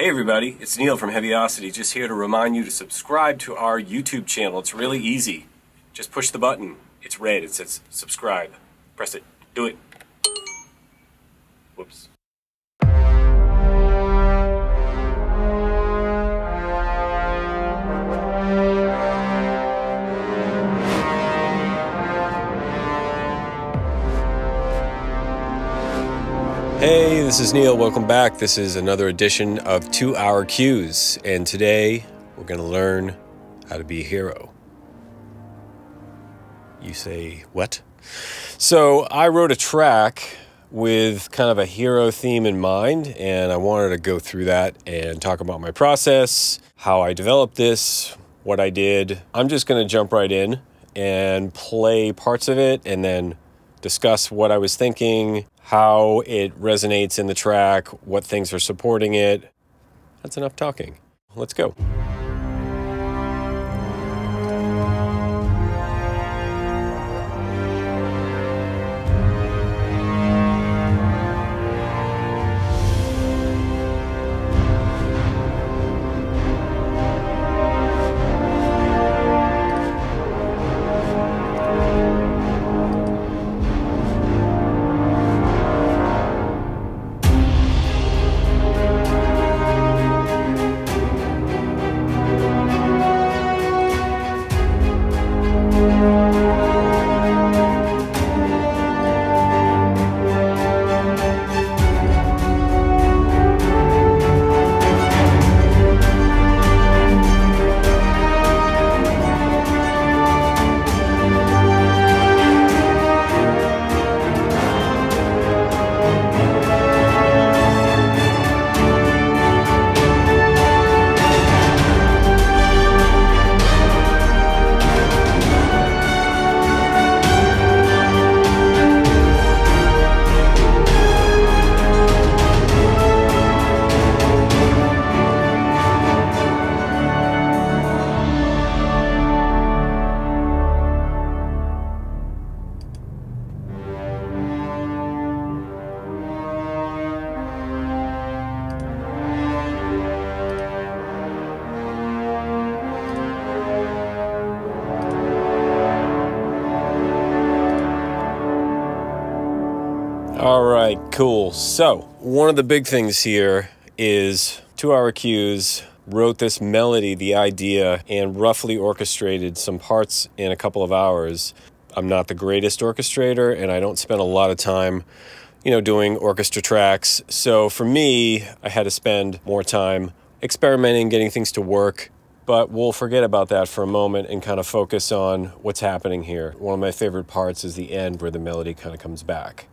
Hey everybody, it's Neil from Heavyocity, just here to remind you to subscribe to our YouTube channel. It's really easy. Just push the button. It's red. It says subscribe. Press it. Do it. This is Neil. Welcome back. This is another edition of Two Hour Cues, and today we're going to learn how to be a hero. You say, what? So, I wrote a track with kind of a hero theme in mind, and I wanted to go through that and talk about my process, how I developed this, what I did. I'm just going to jump right in and play parts of it and then discuss what I was thinking, how it resonates in the track, what things are supporting it. That's enough talking. Let's go. Right, cool. So, one of the big things here is Two Hour Cues wrote this melody, the idea, and roughly orchestrated some parts in a couple of hours. I'm not the greatest orchestrator, and I don't spend a lot of time, you know, doing orchestra tracks. So, for me, I had to spend more time experimenting, getting things to work. But we'll forget about that for a moment and kind of focus on what's happening here. One of my favorite parts is the end where the melody kind of comes back.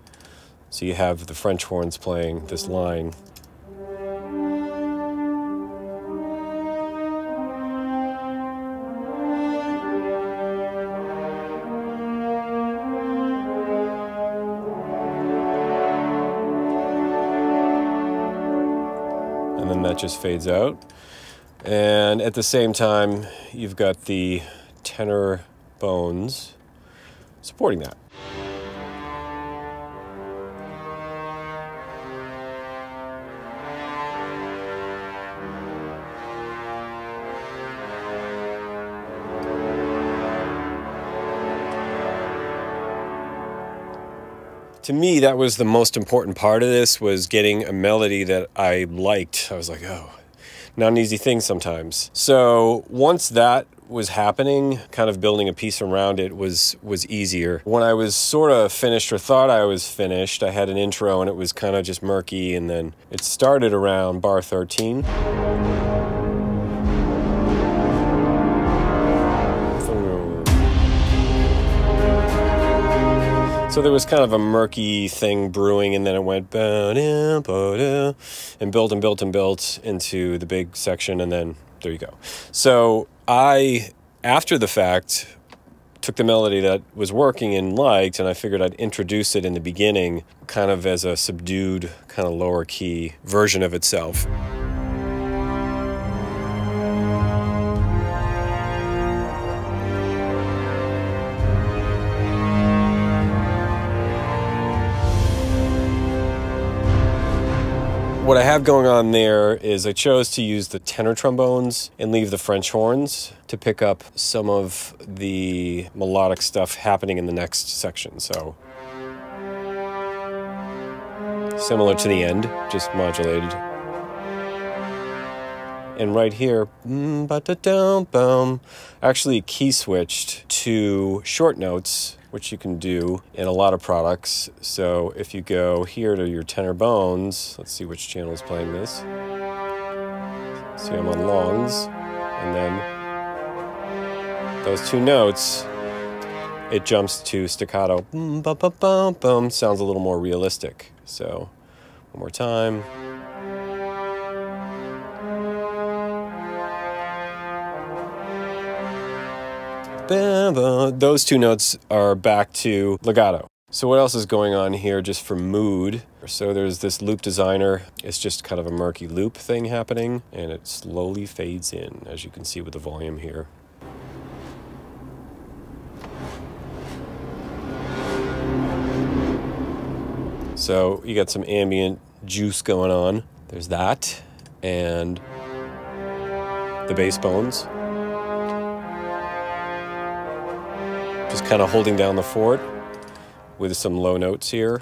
So you have the French horns playing this line. And then that just fades out. And at the same time, you've got the tenor bones supporting that. To me that was the most important part of this was getting a melody that i liked. I was like oh not an easy thing sometimes. So once that was happening kind of building a piece around it was was easier. When i was sort of finished or thought i was finished i had an intro and it was kind of just murky and then it started around bar 13 So there was kind of a murky thing brewing, and then it went and built and built and built into the big section, and then there you go. So I, after the fact, took the melody that was working and liked, and I figured I'd introduce it in the beginning, kind of as a subdued, kind of lower key version of itself. What I have going on there is I chose to use the tenor trombones and leave the French horns to pick up some of the melodic stuff happening in the next section. So similar to the end, just modulated. And right here, mm, actually key switched to short notes, which you can do in a lot of products. So if you go here to your tenor bones, let's see which channel is playing this. See, I'm on longs, and then those two notes, it jumps to staccato. Sounds a little more realistic. So, one more time. Eh, those two notes are back to legato. So what else is going on here just for mood? So there's this loop designer. It's just kind of a murky loop thing happening and it slowly fades in as you can see with the volume here. So you got some ambient juice going on. There's that and the bass bones. Just kind of holding down the fort with some low notes here.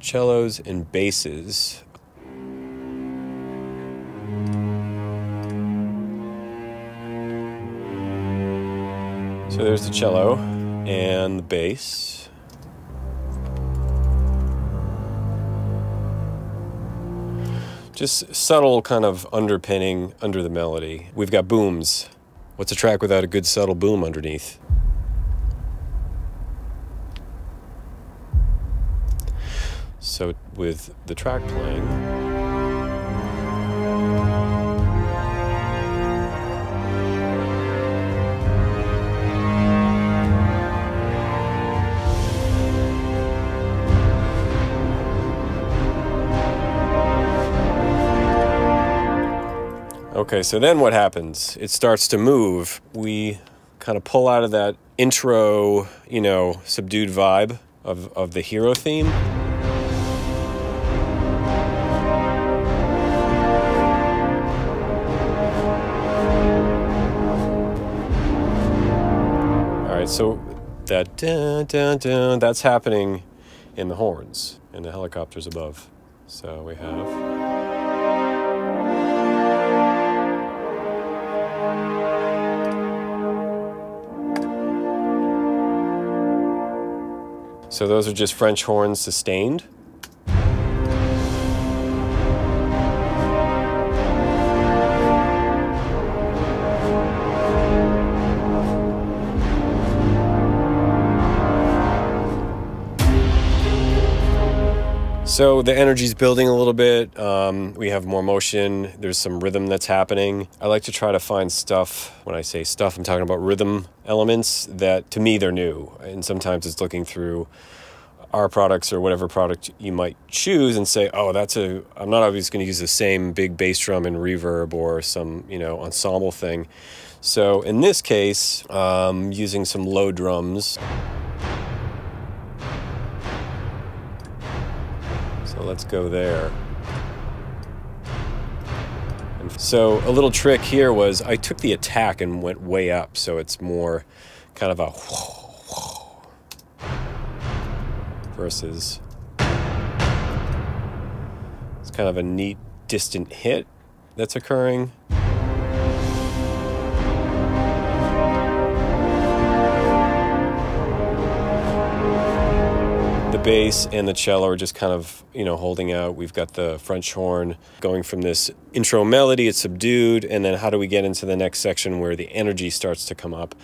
Cellos and basses. So there's the cello and the bass. Just subtle kind of underpinning under the melody. We've got booms. What's a track without a good subtle boom underneath? So with the track playing, Okay, so then what happens? It starts to move. We kind of pull out of that intro, you know, subdued vibe of, of the hero theme. All right, so that dun, dun, dun, that's happening in the horns, in the helicopters above. So we have. So those are just French horns sustained. So the energy's building a little bit. Um, we have more motion. There's some rhythm that's happening. I like to try to find stuff. When I say stuff, I'm talking about rhythm elements that to me they're new. And sometimes it's looking through our products or whatever product you might choose and say, oh, that's a, I'm not always going to use the same big bass drum and reverb or some, you know, ensemble thing. So in this case, um, using some low drums. Let's go there. So a little trick here was I took the attack and went way up, so it's more kind of a versus it's kind of a neat distant hit that's occurring. Bass and the cello are just kind of, you know, holding out. We've got the French horn going from this intro melody, it's subdued, and then how do we get into the next section where the energy starts to come up?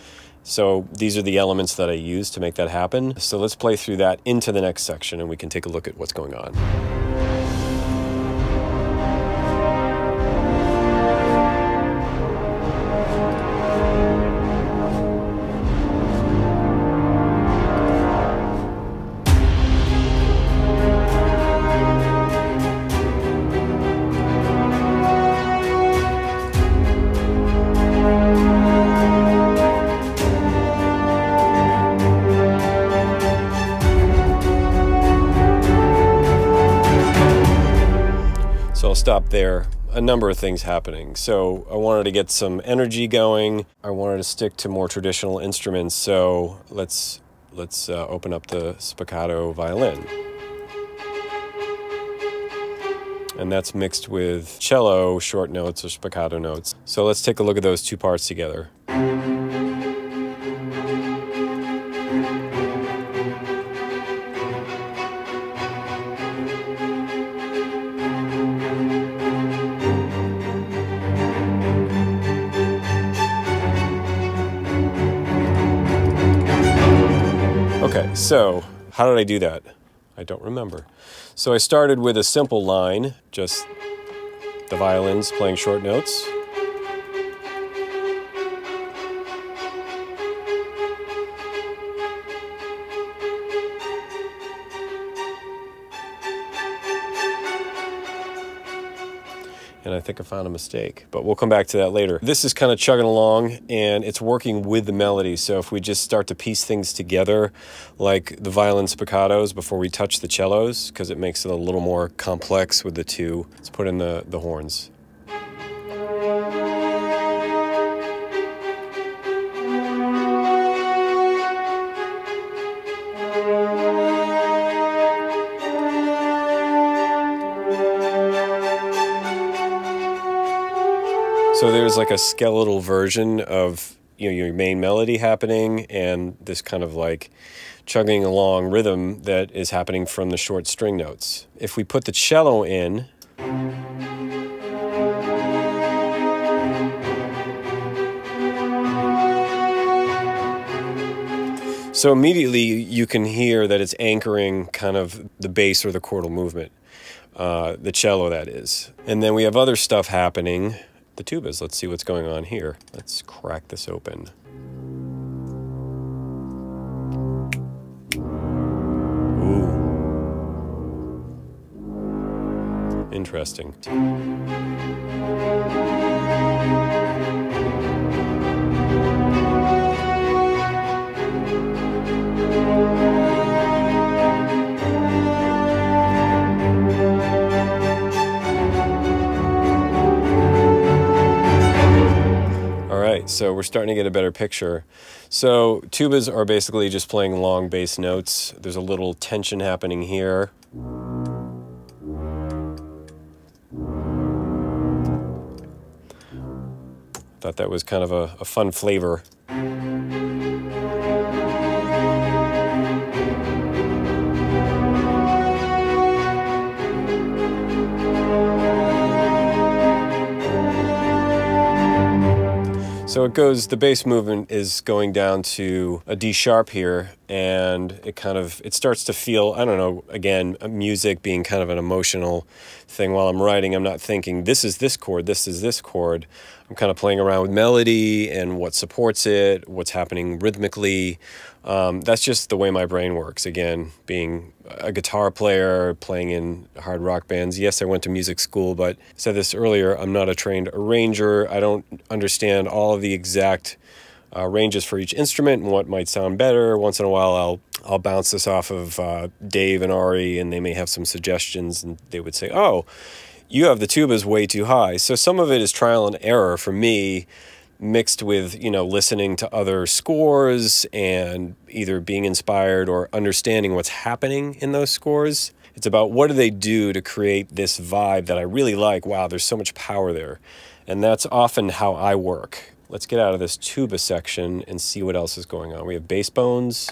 So these are the elements that I use to make that happen. So let's play through that into the next section and we can take a look at what's going on. There. A number of things happening. So I wanted to get some energy going. I wanted to stick to more traditional instruments. So let's let's uh, open up the spiccato violin. And that's mixed with cello short notes or spiccato notes. So let's take a look at those two parts together. So how did I do that? I don't remember. So I started with a simple line, just the violins playing short notes. I think I found a mistake, but we'll come back to that later. This is kind of chugging along and it's working with the melody. So if we just start to piece things together, like the violin spiccatos before we touch the cellos, because it makes it a little more complex with the two, let's put in the, the horns. So there's like a skeletal version of you know your main melody happening and this kind of like chugging along rhythm that is happening from the short string notes. If we put the cello in, So immediately you can hear that it's anchoring kind of the bass or the chordal movement, uh, the cello that is. And then we have other stuff happening the tubas. Let's see what's going on here. Let's crack this open. Ooh. Interesting. So we're starting to get a better picture. So tubas are basically just playing long bass notes. There's a little tension happening here. Thought that was kind of a, a fun flavor. So it goes, the bass movement is going down to a D sharp here, and it kind of, it starts to feel, I don't know, again, music being kind of an emotional thing while I'm writing. I'm not thinking, this is this chord, this is this chord. I'm kind of playing around with melody and what supports it, what's happening rhythmically. Um, that's just the way my brain works. Again, being a guitar player, playing in hard rock bands. Yes, I went to music school, but I said this earlier, I'm not a trained arranger. I don't understand all of the exact uh, ranges for each instrument and what might sound better. Once in a while, I'll I'll bounce this off of uh, Dave and Ari, and they may have some suggestions, and they would say, "Oh, you have the tubas way too high." So some of it is trial and error for me mixed with you know listening to other scores and either being inspired or understanding what's happening in those scores. It's about what do they do to create this vibe that i really like. Wow there's so much power there. And that's often how i work. Let's get out of this tuba section and see what else is going on. We have bass bones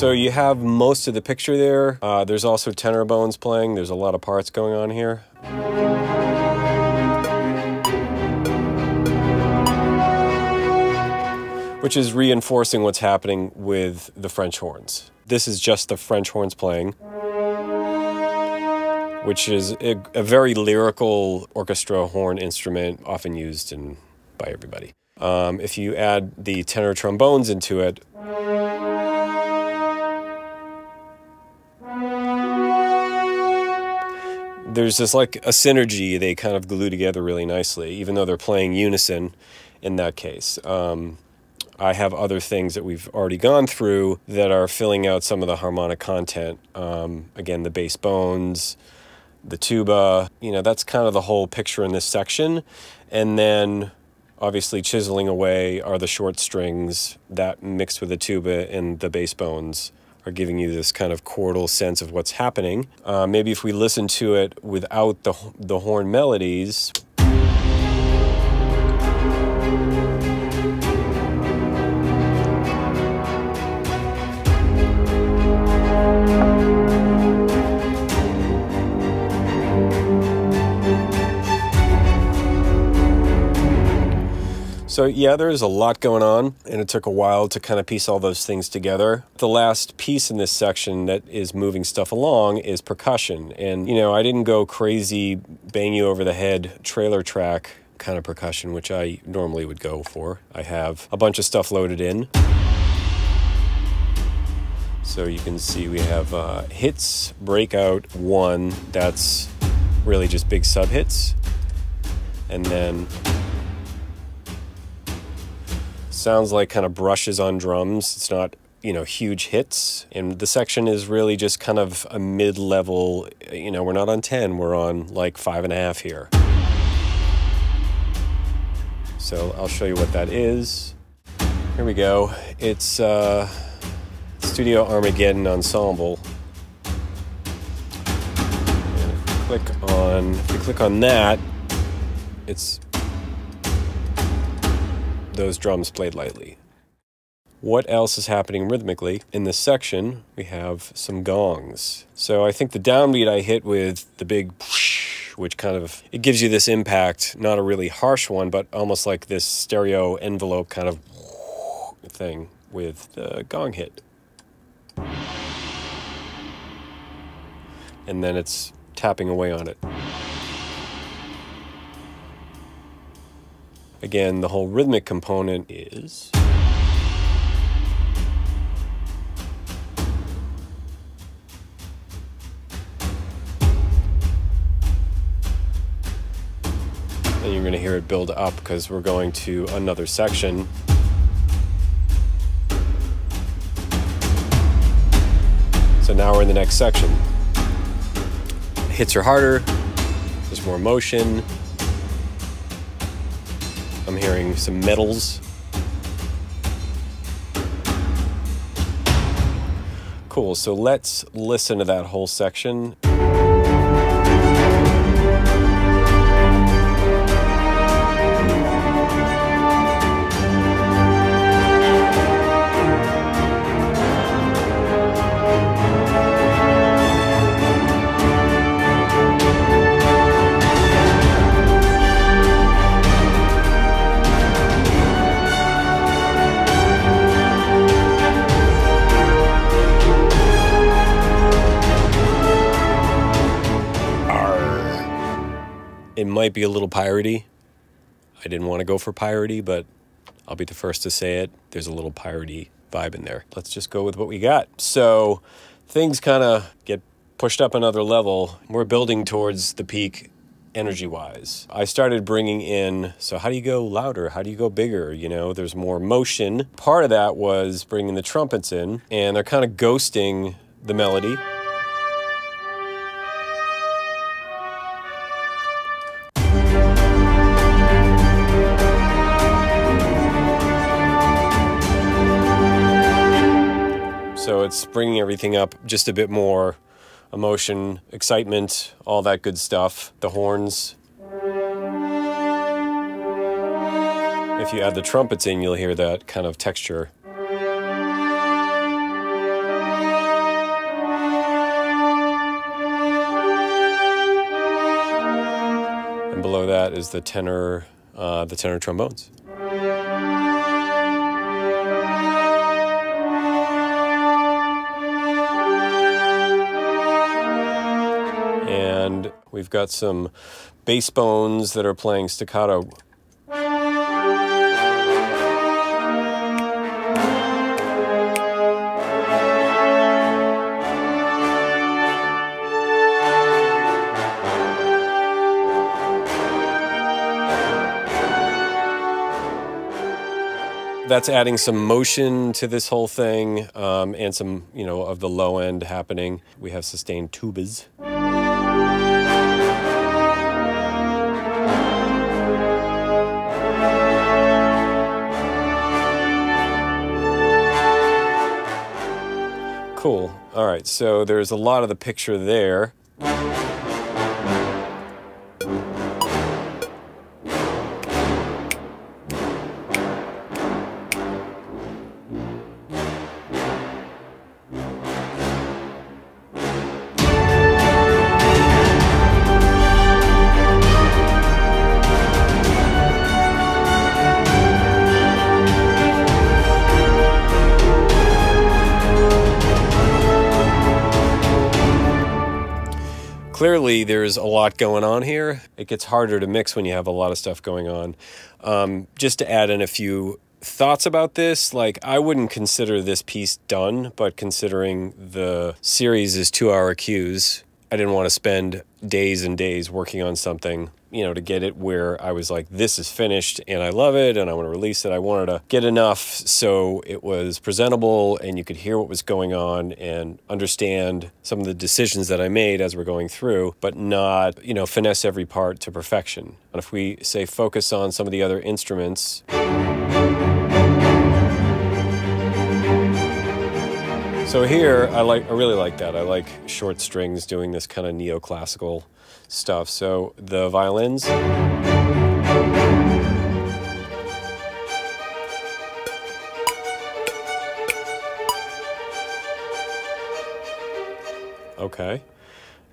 So you have most of the picture there. Uh, there's also tenor bones playing. There's a lot of parts going on here. Which is reinforcing what's happening with the French horns. This is just the French horns playing, which is a, a very lyrical orchestra horn instrument, often used in, by everybody. Um, if you add the tenor trombones into it, there's this like a synergy they kind of glue together really nicely, even though they're playing unison in that case. Um, I have other things that we've already gone through that are filling out some of the harmonic content. Um, again, the bass bones, the tuba, you know, that's kind of the whole picture in this section. And then obviously chiseling away are the short strings that mixed with the tuba and the bass bones are giving you this kind of chordal sense of what's happening. Uh, maybe if we listen to it without the, the horn melodies, So, yeah, there's a lot going on, and it took a while to kind of piece all those things together. The last piece in this section that is moving stuff along is percussion. And, you know, I didn't go crazy, bang you over the head trailer track kind of percussion, which I normally would go for. I have a bunch of stuff loaded in. So you can see we have uh, hits, breakout, one, that's really just big sub hits. And then sounds like kind of brushes on drums. It's not, you know, huge hits. And the section is really just kind of a mid level, you know, we're not on 10, we're on like five and a half here. So I'll show you what that is. Here we go. It's uh, Studio Armageddon Ensemble. And click on, if you click on that, it's those drums played lightly. What else is happening rhythmically? In this section, we have some gongs. So I think the downbeat I hit with the big which kind of, it gives you this impact, not a really harsh one, but almost like this stereo envelope kind of thing with the gong hit. And then it's tapping away on it. Again, the whole rhythmic component is. And you're going to hear it build up because we're going to another section. So now we're in the next section. Hits are harder, there's more motion, hearing some metals. Cool, so let's listen to that whole section. Might be a little piratey. I didn't want to go for piratey, but I'll be the first to say it. There's a little piratey vibe in there. Let's just go with what we got. So things kind of get pushed up another level. We're building towards the peak energy wise. I started bringing in, so how do you go louder? How do you go bigger? You know, there's more motion. Part of that was bringing the trumpets in, and they're kind of ghosting the melody. It's bringing everything up just a bit more emotion, excitement, all that good stuff. The horns. If you add the trumpets in, you'll hear that kind of texture. And below that is the tenor, uh, the tenor trombones. We've got some bass bones that are playing staccato. that's adding some motion to this whole thing um, and some you know of the low end happening we have sustained tubas right, so there's a lot of the picture there. Lot going on here. It gets harder to mix when you have a lot of stuff going on. Um, just to add in a few thoughts about this, like I wouldn't consider this piece done, but considering the series is two hour cues, I didn't want to spend days and days working on something you know, to get it where I was like, this is finished and I love it and I want to release it. I wanted to get enough so it was presentable and you could hear what was going on and understand some of the decisions that I made as we're going through, but not, you know, finesse every part to perfection. And if we say focus on some of the other instruments, So here, I like, I really like that. I like short strings doing this kind of neoclassical stuff. So the violins. Okay.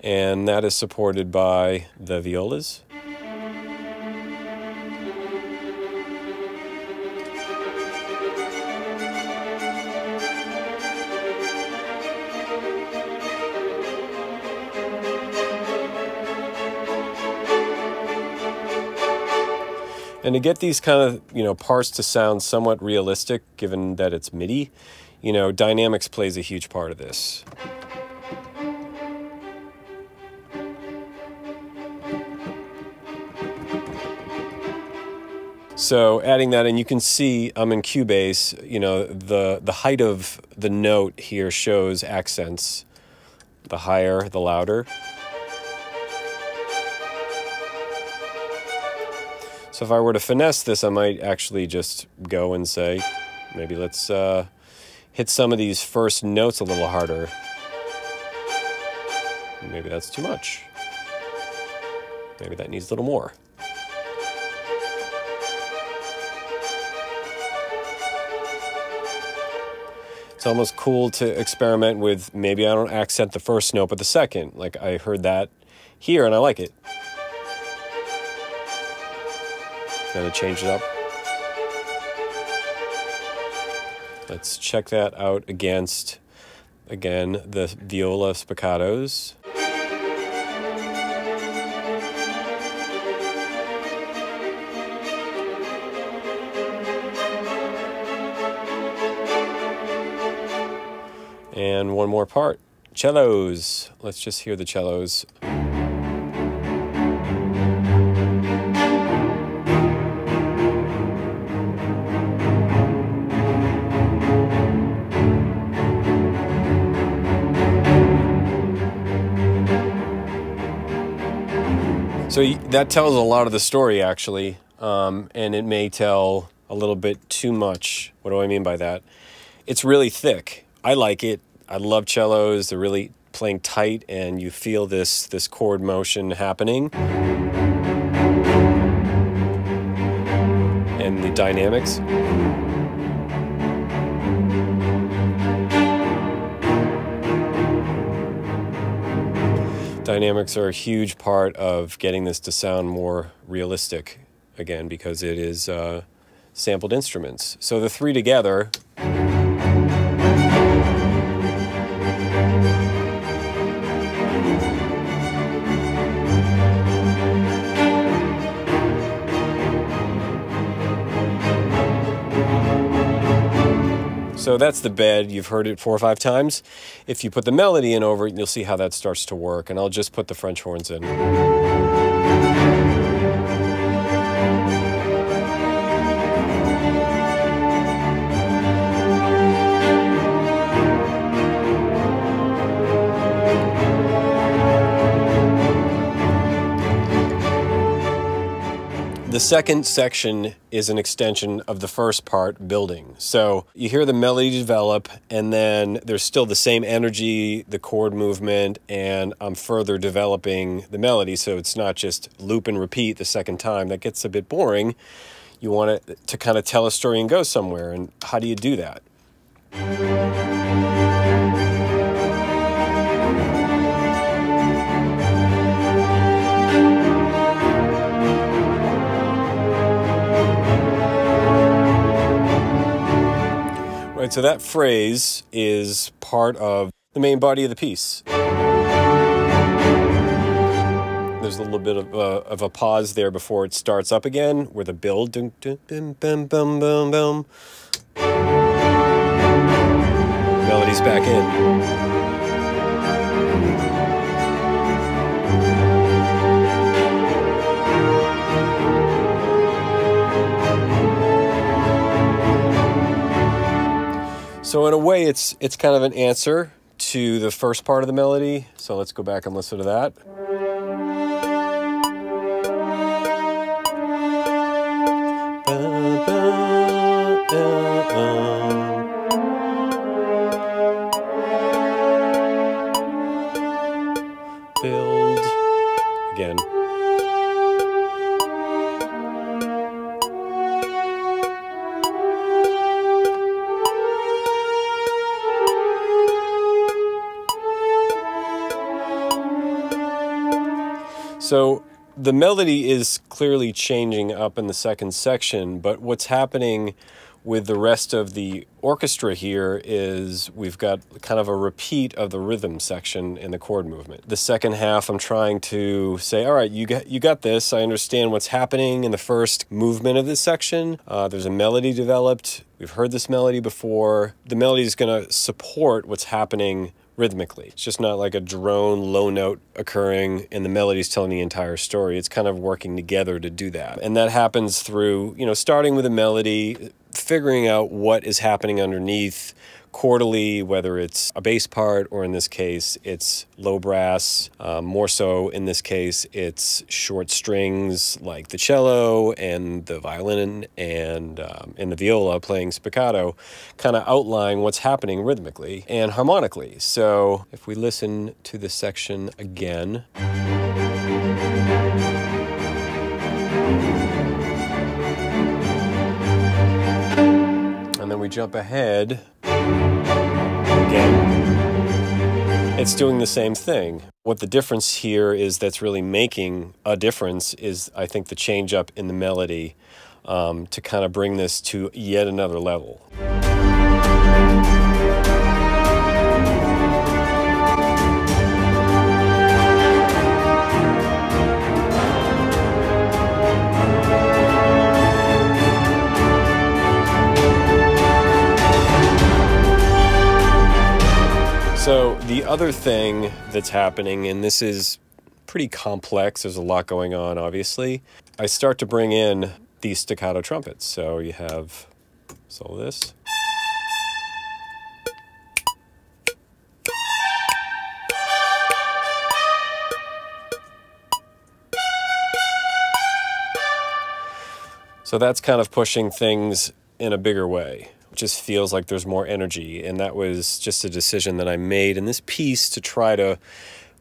And that is supported by the violas. And to get these kind of, you know, parts to sound somewhat realistic, given that it's MIDI, you know, dynamics plays a huge part of this. So adding that and you can see I'm in Cubase, you know, the, the height of the note here shows accents. The higher, the louder. So if I were to finesse this, I might actually just go and say, maybe let's uh, hit some of these first notes a little harder. Maybe that's too much. Maybe that needs a little more. It's almost cool to experiment with maybe I don't accent the first note but the second. Like I heard that here and I like it. Gonna change it up. Let's check that out against, again, the viola spiccatos. And one more part, cellos. Let's just hear the cellos. So that tells a lot of the story, actually, um, and it may tell a little bit too much. What do I mean by that? It's really thick. I like it. I love cellos. They're really playing tight, and you feel this this chord motion happening, and the dynamics. Dynamics are a huge part of getting this to sound more realistic, again, because it is uh, sampled instruments. So the three together So that's the bed. You've heard it four or five times. If you put the melody in over it, you'll see how that starts to work. And I'll just put the French horns in. The second section is an extension of the first part, building. So you hear the melody develop, and then there's still the same energy, the chord movement, and I'm further developing the melody. So it's not just loop and repeat the second time. That gets a bit boring. You want it to kind of tell a story and go somewhere. And how do you do that? Right, so that phrase is part of the main body of the piece. There's a little bit of a, of a pause there before it starts up again, where the build, dun, dun, bum. melody's back in. So in a way, it's it's kind of an answer to the first part of the melody. So let's go back and listen to that. So the melody is clearly changing up in the second section, but what's happening with the rest of the orchestra here is we've got kind of a repeat of the rhythm section in the chord movement. The second half, I'm trying to say, all right, you got you got this. I understand what's happening in the first movement of this section. Uh, there's a melody developed. We've heard this melody before. The melody is going to support what's happening rhythmically. It's just not like a drone low note occurring and the melody's telling the entire story. It's kind of working together to do that. And that happens through, you know, starting with a melody, figuring out what is happening underneath chordally, whether it's a bass part or in this case it's low brass. Um, more so in this case, it's short strings like the cello and the violin and um, and the viola playing spiccato, kind of outline what's happening rhythmically and harmonically. So if we listen to this section again. And then we jump ahead It's doing the same thing. What the difference here is that's really making a difference is, I think, the change up in the melody um, to kind of bring this to yet another level. The other thing that's happening, and this is pretty complex, there's a lot going on, obviously. I start to bring in these staccato trumpets. So, you have so this. So that's kind of pushing things in a bigger way just feels like there's more energy. And that was just a decision that I made in this piece to try to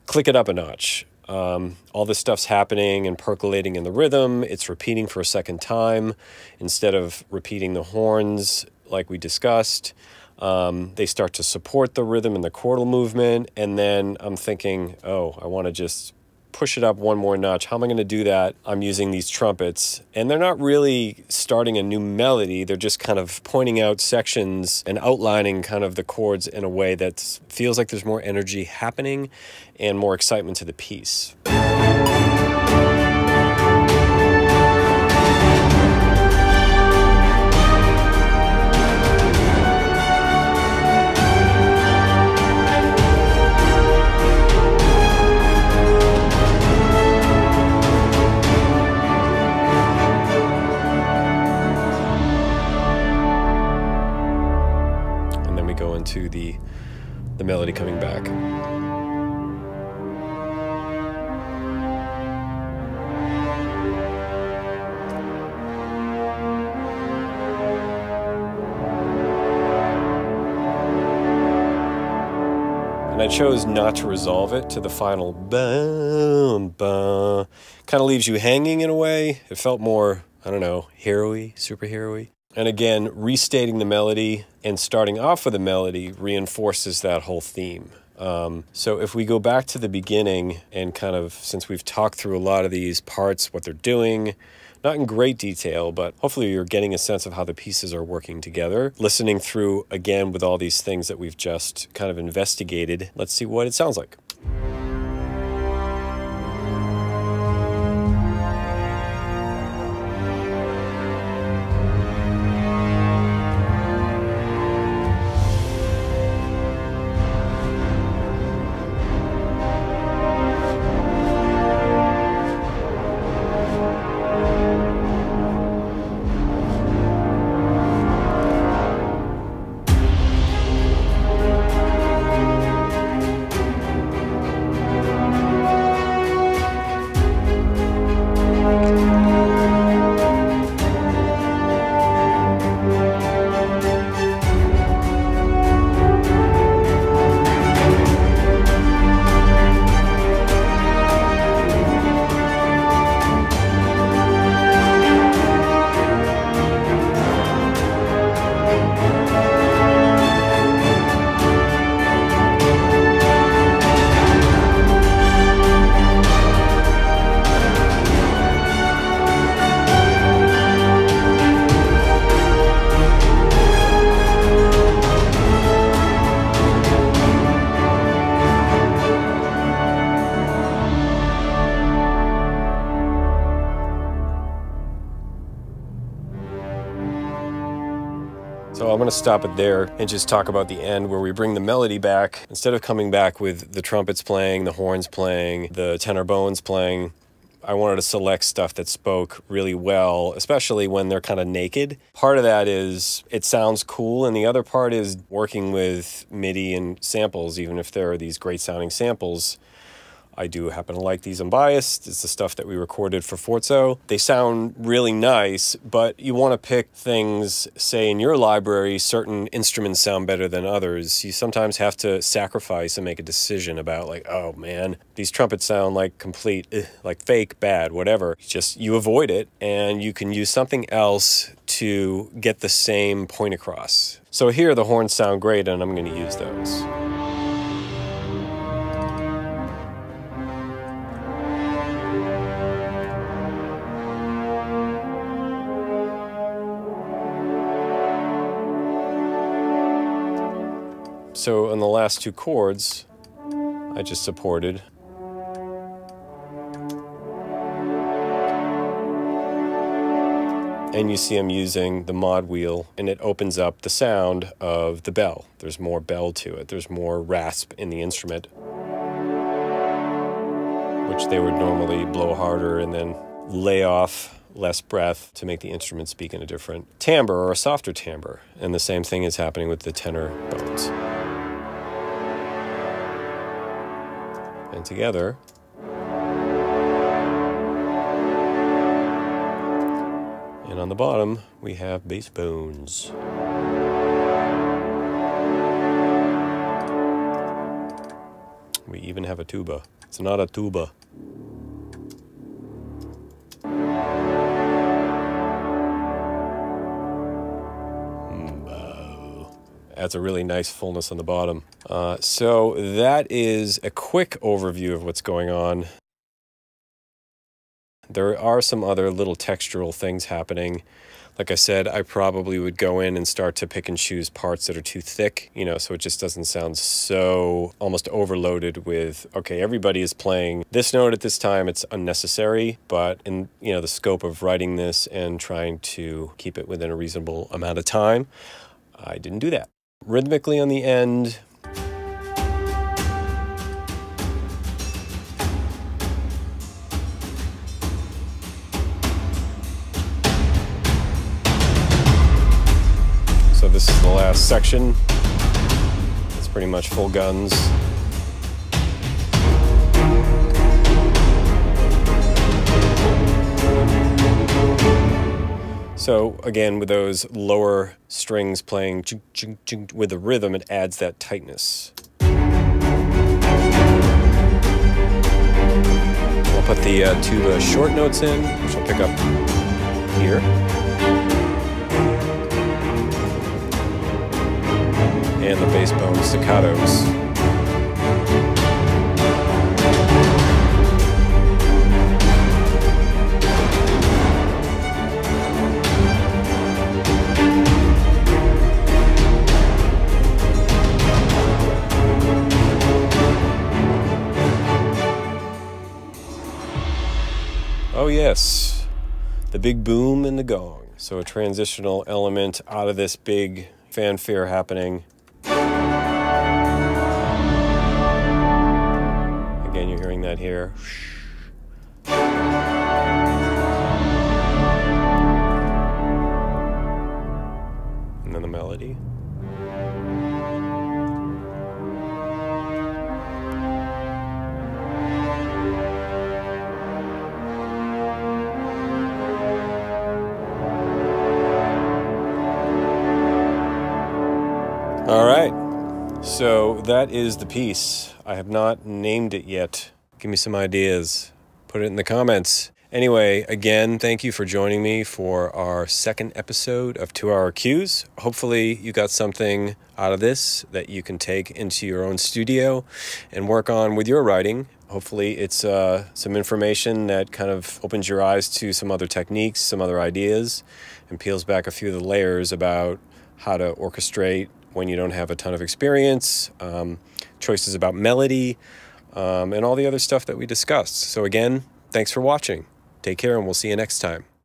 click it up a notch. Um, all this stuff's happening and percolating in the rhythm. It's repeating for a second time instead of repeating the horns like we discussed. Um, they start to support the rhythm and the chordal movement. And then I'm thinking, oh, I want to just push it up one more notch. How am I going to do that? I'm using these trumpets, and they're not really starting a new melody. They're just kind of pointing out sections and outlining kind of the chords in a way that feels like there's more energy happening and more excitement to the piece. melody coming back. and I chose not to resolve it to the final bum bum. Kind of leaves you hanging in a way. It felt more, I don't know, hero-y, superhero-y. And again, restating the melody and starting off with a melody reinforces that whole theme. Um, so if we go back to the beginning and kind of, since we've talked through a lot of these parts, what they're doing, not in great detail, but hopefully you're getting a sense of how the pieces are working together. Listening through again with all these things that we've just kind of investigated, let's see what it sounds like. Stop it there and just talk about the end where we bring the melody back. Instead of coming back with the trumpets playing, the horns playing, the tenor bones playing, I wanted to select stuff that spoke really well, especially when they're kind of naked. Part of that is it sounds cool, and the other part is working with MIDI and samples, even if there are these great sounding samples. I do happen to like these unbiased. It's the stuff that we recorded for Forzo. They sound really nice, but you want to pick things, say in your library, certain instruments sound better than others. You sometimes have to sacrifice and make a decision about like, oh man, these trumpets sound like complete, eh, like fake, bad, whatever. Just you avoid it and you can use something else to get the same point across. So here the horns sound great and I'm going to use those. So on the last two chords, I just supported. And you see I'm using the mod wheel and it opens up the sound of the bell. There's more bell to it. There's more rasp in the instrument, which they would normally blow harder and then lay off less breath to make the instrument speak in a different timbre or a softer timbre. And the same thing is happening with the tenor bones. And together. And on the bottom, we have bass bones. We even have a tuba. It's not a tuba. Adds a really nice fullness on the bottom. Uh, so that is a quick overview of what's going on. There are some other little textural things happening. Like I said, I probably would go in and start to pick and choose parts that are too thick, you know, so it just doesn't sound so almost overloaded with, okay, everybody is playing this note at this time, it's unnecessary, but in, you know, the scope of writing this and trying to keep it within a reasonable amount of time, I didn't do that rhythmically on the end. So this is the last section. It's pretty much full guns. So again, with those lower strings playing with the rhythm, it adds that tightness. We'll put the uh, tuba short notes in, which I'll pick up here. And the bass bone staccatos. Oh, yes, the big boom and the gong. So, a transitional element out of this big fanfare happening. Again, you're hearing that here. That is the piece. I have not named it yet. Give me some ideas. Put it in the comments. Anyway, again, thank you for joining me for our second episode of Two Hour Cues. Hopefully, you got something out of this that you can take into your own studio and work on with your writing. Hopefully, it's uh, some information that kind of opens your eyes to some other techniques, some other ideas, and peels back a few of the layers about how to orchestrate when you don't have a ton of experience, um, choices about melody, um, and all the other stuff that we discussed. So, again, thanks for watching. Take care, and we'll see you next time.